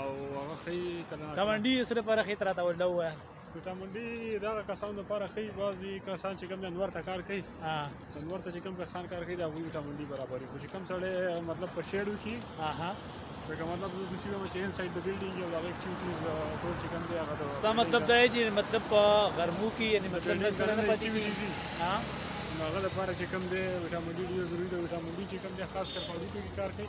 او هغه خي کله کمنډي سره پر خي تر تا وډه وای کمنډي دا کسان د پر خي بازي کسان چې کوم انور ته کار کوي ها انور ته چې کوم کسان کار کوي دا وی کمنډي برابرې کوي کوم سره مطلب په شیډو کې اها دا مطلب د دوسی ومه چې انساید د بلډینګ یو دغه اکټیویټیز ټول چې کوم دی هغه دا ستا مطلب دا دی چې مطلب په غرمو کې یعنی مطلب نه سره نه پاتې کیږي ها هغه لپاره چې کوم دی وټامین ډي ډیر ضروري دی وټامین ډي چې کوم دی خاص کر په وړو کې کار کوي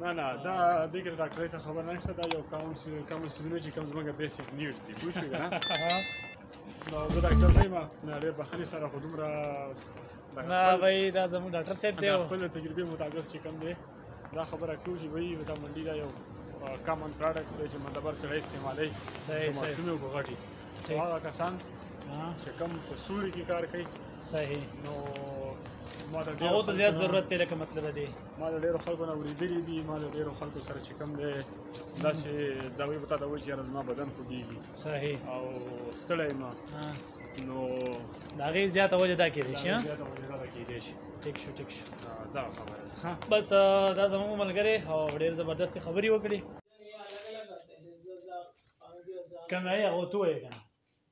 نه نه دا دې کې ډاکټر څه خبر نه شته دا یو کاونس کاونس ونه چې کوم زموږ بیسیک نیډز دي پوه شوې نه نو زه ډاکټر نه یم نه ډېر بخښنې سره خو دومره نه وای دا زموږ ډاکټر صاحب دی خپل تجربه مطابق چې کوم دی دا خبره کوي چې وایي دا منډي دا یو کامن پروډکټس دی چې مدبر سره استعمالوي صحیح صحیح ماشومې وګغټي هغه کسان چې کوم په سوري کې کار کوي صحیح نو ما ته ډېر زیات ضرورت دی لکه مطلب دی ما له ډیرو خلکو نه اوریدلي دي ما له ډیرو خلکو سره چې کوم دی داسې دعوی به تا ته وایي چې یاره زما بدن خوږیږي صحیح او ستړی یم نو د هغې زیاته وجه دا کېدای شي زیاته وجه دا کېدای شي ټیک شو ټیک شو دا خبره ده بس دا زموږ ملګری او ډېر زبردست خبرې وکړي کنه هغه تو یې کنه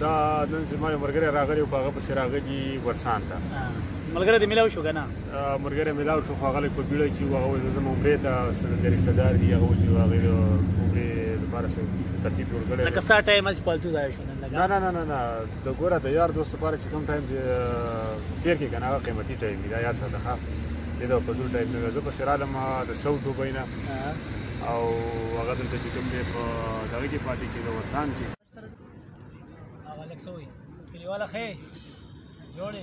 دا نن زما یو مرګره راغلی او هغه پسې راغلی ورسان ته ملګری دې ملاو شو کنه ملګری ملاو شو خو هغه په بیړه کې هغه وځه زما عمرې ته سره د رشتہ دار دی هغه چې هغه عمرې لپاره سره ترتیب جوړ کړی لکه ستا ټایم از پالتو ځای شو نه نه نه نه نه د ګوره د یار دوست لپاره چې کوم ټایم تیر کې کنه هغه قیمتي ټایم دی یار ساته ها دا په ټول ټایم نه زه په سرالم د سعود دوبینه او هغه دلته چې کوم دی په دغه کې پاتې کېده ورسان کې هغه لږ څه وایي کلیواله ښه جوړې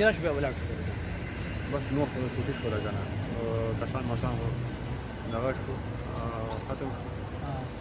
چې راشي بیا ولاړ شو بس نور خو کوشش ولا کنه کسان مسان هو دغه شو ختم شو